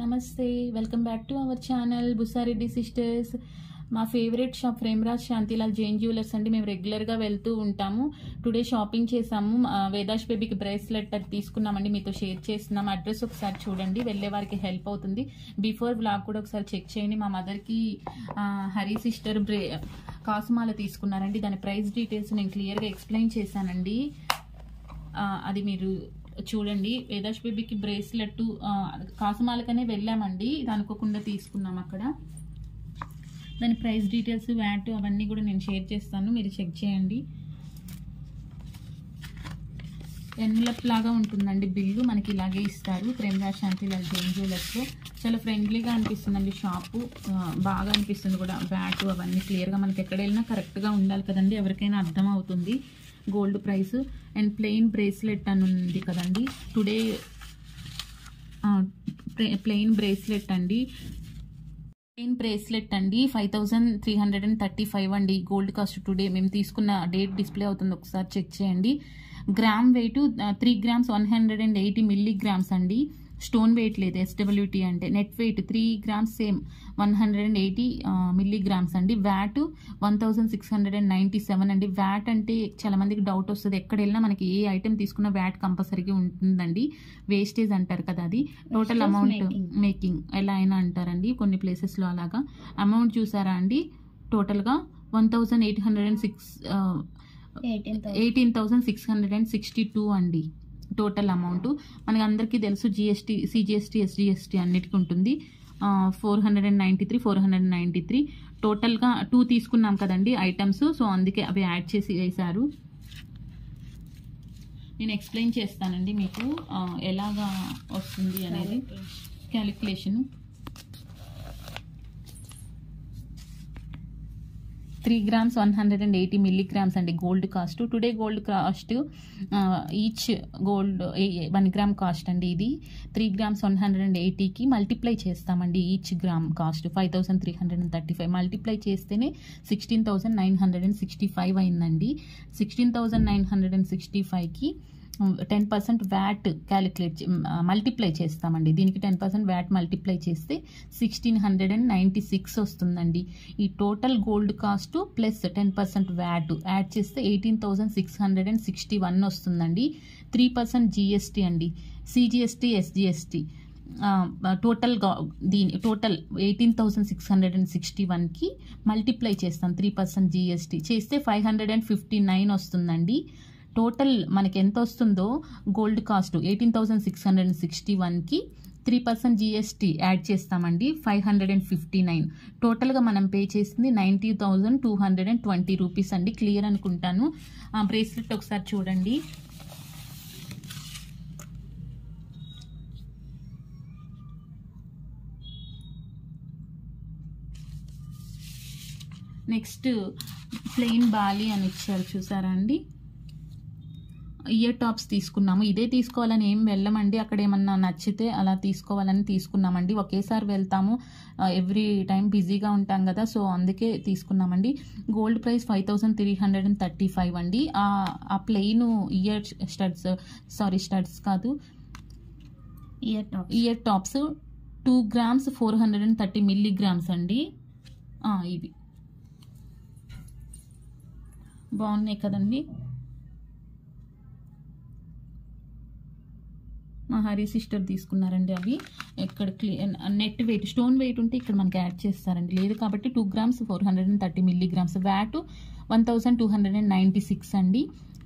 నమస్తే welcome back to our channel Busareddy sisters. మా favourite shop Premraj Shantilal Jain jewellers అండి. మేము రెగ్యులర్గా వెళ్తూ ఉంటాము. టుడే షాపింగ్ చేసాము. వేదాష్ బేబీకి బ్రేస్లెట్ అది తీసుకున్నామండి. మీతో షేర్ చేస్తున్నాం. అడ్రస్ ఒకసారి చూడండి. వెళ్ళే వారికి హెల్ప్ అవుతుంది. బిఫోర్ బ్లాగ్ కూడా ఒకసారి చెక్ చేయండి. మా మదర్కి హరి సిస్టర్ బ్రే కాసుమాల తీసుకున్నారండి. దాని ప్రైస్ డీటెయిల్స్ నేను క్లియర్గా ఎక్స్ప్లెయిన్ చేశానండి. అది మీరు చూడండి వేదాష్ బేబీకి బ్రేస్లెట్ కాసుమాలకనే వెళ్ళామండి. ఇది అనుకోకుండా తీసుకున్నాం అక్కడ. దాని ప్రైస్ డీటెయిల్స్ వ్యాట్ అవన్నీ కూడా నేను షేర్ చేస్తాను. మీరు చెక్ చేయండి. ఎన్వలప్ లాగా ఉంటుందండి బిల్లు. మనకి ఇలాగే ఇస్తారు. ప్రేమరాజ్ శాంతి లాల్ జైన్ జ్యువెలర్స్లో చాలా ఫ్రెండ్లీగా అనిపిస్తుందండి షాపు. బాగా అనిపిస్తుంది కూడా. బ్యాట్ అవన్నీ క్లియర్గా మనకి ఎక్కడ వెళ్ళినా కరెక్ట్గా ఉండాలి కదండి. ఎవరికైనా అర్థం అవుతుంది. Gold price and plain bracelet అని ఉంది కదండి. టుడే ప్లెయిన్ బ్రేస్లెట్ అండి. ప్లెయిన్ బ్రేస్లెట్ అండి five thousand three hundred and thirty five అండి. గోల్డ్ కాస్ట్ టుడే మేము తీసుకున్న డేట్ డిస్ప్లే అవుతుంది. ఒకసారి చెక్ చేయండి. Gram weight three grams one hundred and eighty milligrams అండి. స్టోన్ వెయిట్ లేదు ఎస్డబ్ల్యూటీ అంటే net weight three grams same one hundred and eighty milligrams అండి. VAT one thousand six hundred and ninety seven అండి. VAT అంటే చాలా మందికి doubt వస్తుంది. ఎక్కడ వెళ్ళినా మనకి ఏ ఐటెం తీసుకున్న వ్యాట్ కంపల్సరీగా ఉంటుందండి. వేస్టేజ్ అంటారు కదా అది. Total amount. మేకింగ్ ఎలా అయినా అంటారండి కొన్ని ప్లేసెస్లో అలాగా. అమౌంట్ చూసారా అండి? టోటల్గా one thousand eight hundred and six eighteen thousand six hundred and sixty two అండి. టోటల్ అమౌంట్ మనకి అందరికీ తెలుసు జిఎస్టీ సిజిఎస్టీ ఎస్జిఎస్టీ అన్నిటికీ ఉంటుంది four hundred and ninety three four hundred and ninety three టోటల్గా టూ తీసుకున్నాం కదండి ఐటమ్స్ సో అందుకే అవి యాడ్ చేసి వేశారు. నేను ఎక్స్ప్లెయిన్ చేస్తానండి మీకు ఎలాగా వస్తుంది అనేది. Calculation three grams one hundred and eighty milligrams అండి gold cost. Today gold cost each gold one gram cost అండి ఇది. Three grams one hundred and ఎయిటీకి multiply చేస్తామండి each gram cost. Five thousand three hundred and thirty five multiply చేస్తేనే sixteen thousand nine hundred and sixty five అయిందండి. Sixteen thousand nine hundred and sixty ఫైవ్కి ten percent VAT calculate multiply చేస్తామండి. దీనికి ten percent VAT multiply చేస్తే sixteen hundred and ninety six వస్తుందండి. ఈ total gold cost plus ten percent VAT add చేస్తే eighteen thousand six hundred and. Sixty one వస్తుందండి three percent GST అండి CGST SGST total దీని total eighteen thousand six hundred and sixty వన్కి multiply చేస్తాం. Three percent GST చేస్తే five hundred and fifty nine వస్తుందండి. Total మనకి ఎంత వస్తుందో gold cost eighteen thousand six hundred and sixty వన్కి త్రీ పర్సెంట్ జిఎస్టీ యాడ్ చేస్తామండి five hundred and fifty nine టోటల్గా మనం పే చేసింది ninety thousand two hundred and twenty rupees అండి. క్లియర్ అనుకుంటాను. ఆ బ్రేస్లెట్ ఒకసారి చూడండి. నెక్స్ట్ ప్లెయిన్ బాలి అని ఇచ్చారు చూసారా అండి? ఇయర్ టాప్స్ తీసుకున్నాము. ఇదే తీసుకోవాలని ఏం వెళ్ళమండి. అక్కడ ఏమన్నా నచ్చితే అలా తీసుకోవాలని తీసుకున్నామండి. ఒకేసారి వెళ్తాము. ఎవ్రీ టైం బిజీగా ఉంటాం కదా సో అందుకే తీసుకున్నామండి. Gold price five thousand three hundred and thirty five అండి. ఆ- ఆ plain ear studs sorry studs కాదు. Ear top ear tops two grams four hundred and thirty milligrams అండి. ఇవి. బాగున్నాయి కదండి. హరి సిస్టర్ తీసుకున్నారండి అవి. ఇక్కడ నెట్ వెయిట్ స్టోన్ వెయిట్ ఉంటే ఇక్కడ మనకి యాడ్ చేస్తారండి. లేదు కాబట్టి two grams four hundred and thirty milligrams VAT one thousand two hundred and ninety six అండి.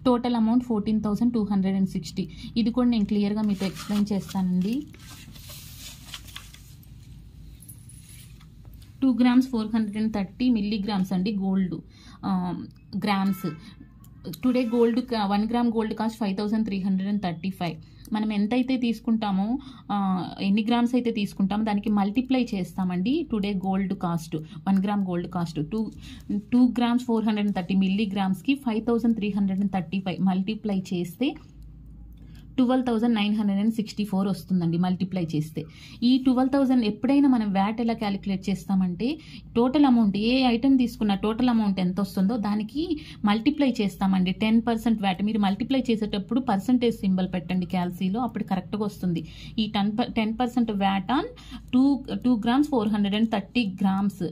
Total amount fourteen thousand two hundred and sixty ఇది కూడా నేను క్లియర్గా మీతో ఎక్స్ప్లెయిన్ చేస్తానండి. Two grams four hundred and thirty milligrams అండి gold grams um, today gold one gram gold cost five thousand three hundred and thirty five. మనం ఎంతైతే తీసుకుంటామో ఎన్ని గ్రామ్స్ అయితే తీసుకుంటామో దానికి మల్టిప్లై చేస్తామండి today gold cost one gram gold cost. Two two grams four hundred and thirty మిల్లీగ్రామ్స్కి five thousand three hundred and thirty five multiply చేస్తే twelve thousand nine hundred and sixty four వస్తుందండి multiply చేస్తే. ఈ twelve thousand ఎప్పుడైనా మనం VAT ఎలా calculate చేస్తామంటే total amount ఏ item తీసుకున్న టోటల్ అమౌంట్ ఎంత వస్తుందో దానికి మల్టిప్లై చేస్తామండి. టెన్ పర్సెంట్ వ్యాట్ మీరు మల్టిప్లై చేసేటప్పుడు పర్సంటేజ్ సింబల్ పెట్టండి క్యాల్సీలో అప్పుడు కరెక్ట్గా వస్తుంది. ఈ ten ten percent VAT on two two grams four hundred and thirty grams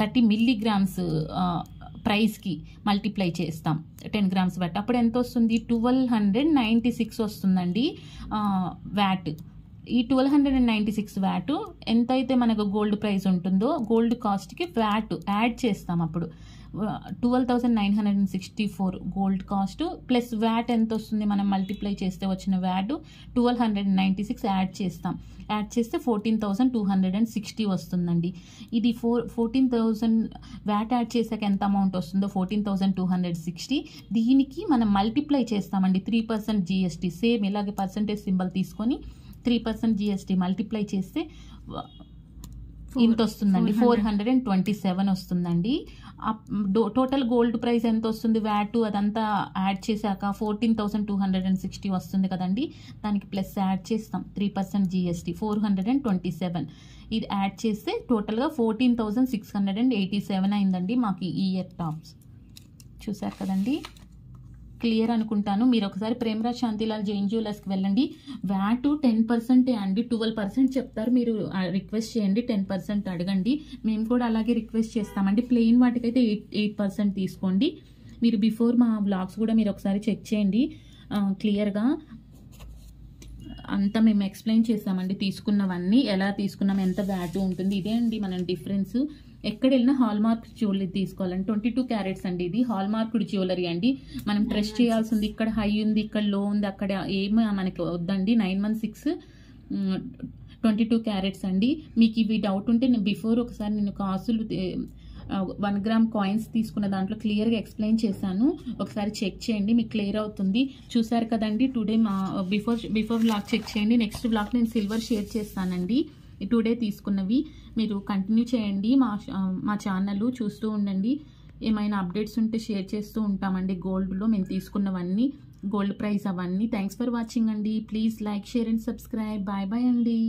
thirty milligrams ప్రైస్కి మల్టిప్లై చేస్తాం. టెన్ గ్రామ్స్ వ్యాట్ అప్పుడు ఎంత వస్తుంది? ట్వెల్వ్ హండ్రెడ్ నైంటీ సిక్స్ వస్తుందండి. వ్యాట్ ఈ twelve hundred and ninety six VAT ఎంతైతే మనకు గోల్డ్ ప్రైస్ ఉంటుందో గోల్డ్ కాస్ట్కి వ్యాట్ యాడ్ చేస్తాం అప్పుడు. Twelve thousand nine hundred and sixty four gold cost plus VAT ఎంత వస్తుంది? మనం మల్టిప్లై చేస్తే వచ్చిన VAT twelve hundred and ninety six add చేస్తాం. యాడ్ చేస్తే fourteen thousand two hundred and sixty వస్తుందండి. ఇది four fourteen thousand VAT add చేసాక ఎంత అమౌంట్ వస్తుందో? Fourteen thousand two hundred sixty దీనికి మనం మల్టిప్లై చేస్తామండి. త్రీ పర్సెంట్ జిఎస్టీ సేమ్ ఇలాగే పర్సంటేజ్ సింబల్ తీసుకొని త్రీ పర్సెంట్ జిఎస్టీ మల్టిప్లై చేస్తే ఇంత వస్తుందండి. Four hundred and twenty seven వస్తుందండి. టోటల్ గోల్డ్ ప్రైస్ ఎంత వస్తుంది వ్యాట్ అదంతా యాడ్ చేశాక fourteen thousand two hundred and sixty వస్తుంది కదండి. దానికి ప్లస్ యాడ్ చేస్తాం. Three percent GST four hundred and twenty seven ఇది యాడ్ చేస్తే టోటల్గా fourteen thousand six hundred and eighty seven అయిందండి మాకు ఈ ఇయర్ టాప్స్ చూసారు కదండి? క్లియర్ అనుకుంటాను. మీరు ఒకసారి ప్రేమరాజ్ శాంతిలాల్ జైన్ జ్యువెలర్స్కి వెళ్ళండి. వ్యాట్ టెన్ పర్సెంటే అండి. ట్వెల్వ్ పర్సెంట్ చెప్తారు. మీరు రిక్వెస్ట్ చేయండి. టెన్ పర్సెంట్ అడగండి. మేము కూడా అలాగే రిక్వెస్ట్ చేస్తామండి. ప్లెయిన్ వాటికైతే ఎయిట్ ఎయిట్ పర్సెంట్ తీసుకోండి. మీరు బిఫోర్ మా బ్లాగ్స్ కూడా మీరు ఒకసారి చెక్ చేయండి. క్లియర్గా. అంతా మేము ఎక్స్ప్లెయిన్ చేస్తామండి తీసుకున్నవన్నీ ఎలా తీసుకున్నాం ఎంత వ్యాటు ఉంటుంది ఇదే అండి మన డిఫరెన్స్ ఎక్కడ వెళ్ళినా హాల్ మార్క్ జ్యువెలరీ తీసుకోవాలండి. ట్వంటీ టూ క్యారెట్స్ అండి ఇది. హాల్ మార్క్డ్ జ్యువెలరీ అండి. మనం ట్రెస్ట్ చేయాల్సి ఉంది ఇక్కడ హై ఉంది ఇక్కడ లో ఉంది అక్కడ ఏం మనకి వద్దండి. Nine one six twenty two carats అండి. మీకు ఇవి డౌట్ ఉంటే నేను బిఫోర్ ఒకసారి నేను కాసులు వన్ గ్రామ్ కాయిన్స్ తీసుకున్న దాంట్లో క్లియర్గా ఎక్స్ప్లెయిన్ చేశాను. ఒకసారి చెక్ చేయండి మీకు క్లియర్ అవుతుంది. చూసారు కదండి టుడే మా బిఫోర్ బిఫోర్ బ్లాగ్ చెక్ చేయండి. నెక్స్ట్ బ్లాగ్ నేను సిల్వర్ షేర్ చేస్తానండి. టుడే తీసుకున్నవి. మీరు కంటిన్యూ చేయండి మా మా ఛానల్ చూస్తూ ఉండండి. ఏమైనా అప్డేట్స్ ఉంటే షేర్ చేస్తూ ఉంటామండి. గోల్డ్లో మేము తీసుకున్నవన్నీ గోల్డ్ ప్రైస్ అవన్నీ. థ్యాంక్స్ ఫర్ వాచింగ్ అండి. Please like share and subscribe bye bye అండి.